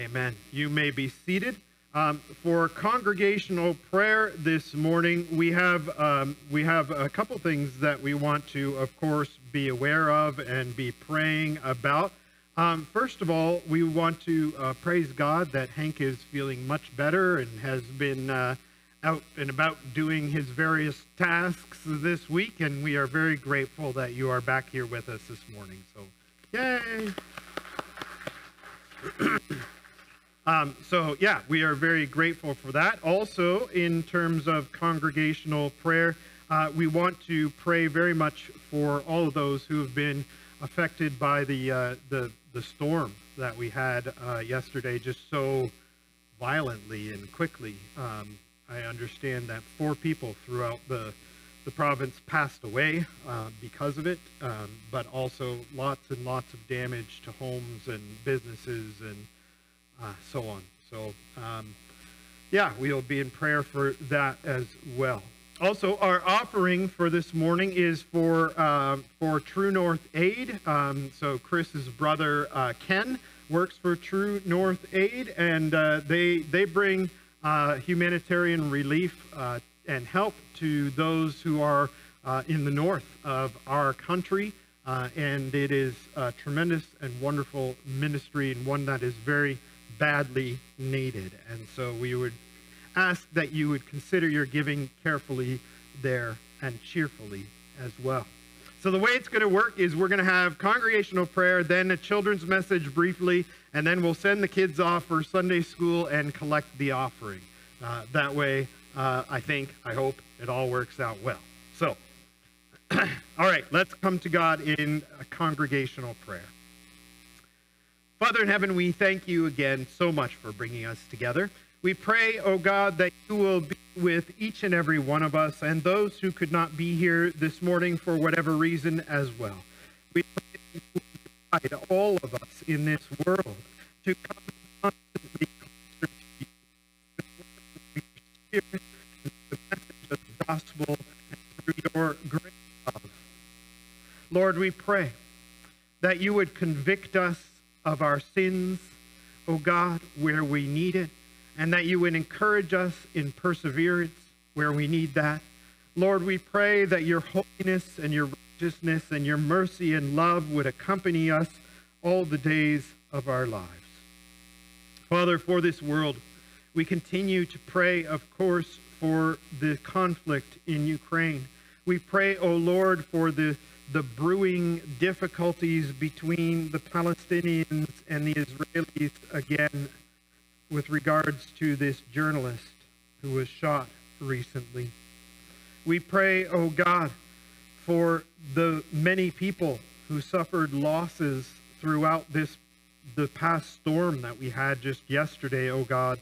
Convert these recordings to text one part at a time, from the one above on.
Amen. You may be seated. Um, for congregational prayer this morning, we have um, we have a couple things that we want to, of course, be aware of and be praying about. Um, first of all, we want to uh, praise God that Hank is feeling much better and has been uh, out and about doing his various tasks this week, and we are very grateful that you are back here with us this morning. So, yay! Um, so, yeah, we are very grateful for that. Also, in terms of congregational prayer, uh, we want to pray very much for all of those who have been affected by the uh, the the storm that we had uh, yesterday, just so violently and quickly. Um, I understand that four people throughout the the province passed away uh, because of it, um, but also lots and lots of damage to homes and businesses and uh, so on. So, um, yeah, we'll be in prayer for that as well. Also, our offering for this morning is for uh, for True North Aid. Um, so, Chris's brother uh, Ken works for True North Aid, and uh, they they bring uh, humanitarian relief uh, and help to those who are uh, in the north of our country. and it is a tremendous and wonderful ministry, and one that is very badly needed. And so, we would ask that you would consider your giving carefully there and cheerfully as well. So the way it's going to work is we're going to have congregational prayer, then a children's message briefly, and then we'll send the kids off for Sunday school and collect the offering. Uh, that way, uh, I think, I hope it all works out well. So, all right, let's come to God in a congregational prayer. Father in heaven, we thank you again so much for bringing us together. We pray, O oh God, that you will be with each and every one of us and those who could not be here this morning for whatever reason as well. We pray that all of us in this world to come constantly closer to you. The message of the gospel through your great love. Lord, we pray that you would convict us of our sins, O God, where we need it and that you would encourage us in perseverance where we need that. Lord, we pray that your holiness and your righteousness and your mercy and love would accompany us all the days of our lives. Father, for this world, we continue to pray, of course, for the conflict in Ukraine. We pray, O oh Lord, for the, the brewing difficulties between the Palestinians and the Israelis again with regards to this journalist who was shot recently. We pray, oh God, for the many people who suffered losses throughout this the past storm that we had just yesterday, oh God,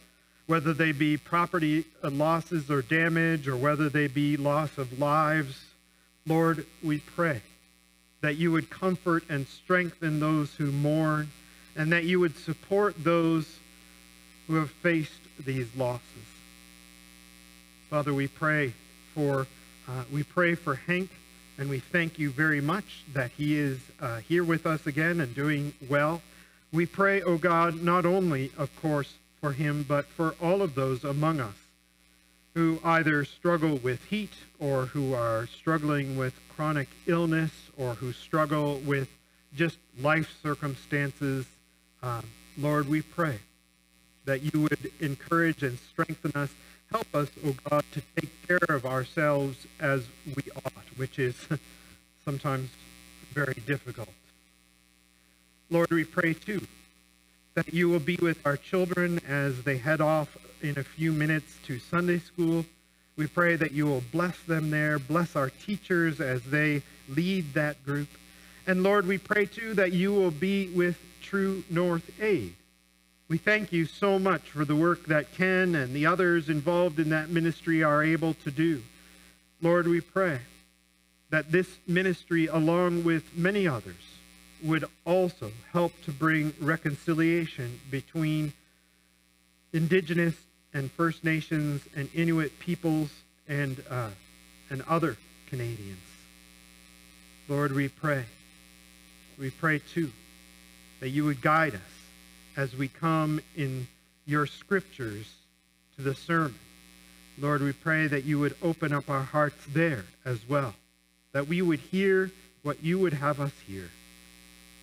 whether they be property losses or damage or whether they be loss of lives. Lord, we pray that you would comfort and strengthen those who mourn and that you would support those who have faced these losses. Father, we pray for uh, we pray for Hank, and we thank you very much that he is uh, here with us again and doing well. We pray, O oh God, not only, of course, for him, but for all of those among us who either struggle with heat or who are struggling with chronic illness or who struggle with just life circumstances. Um, Lord, we pray that you would encourage and strengthen us. Help us, O oh God, to take care of ourselves as we ought, which is sometimes very difficult. Lord, we pray too that you will be with our children as they head off in a few minutes to Sunday school. We pray that you will bless them there, bless our teachers as they lead that group. And Lord, we pray too that you will be with True North Aid we thank you so much for the work that Ken and the others involved in that ministry are able to do. Lord, we pray that this ministry, along with many others, would also help to bring reconciliation between Indigenous and First Nations and Inuit peoples and, uh, and other Canadians. Lord, we pray. We pray too that you would guide us as we come in your scriptures to the sermon. Lord, we pray that you would open up our hearts there as well, that we would hear what you would have us hear.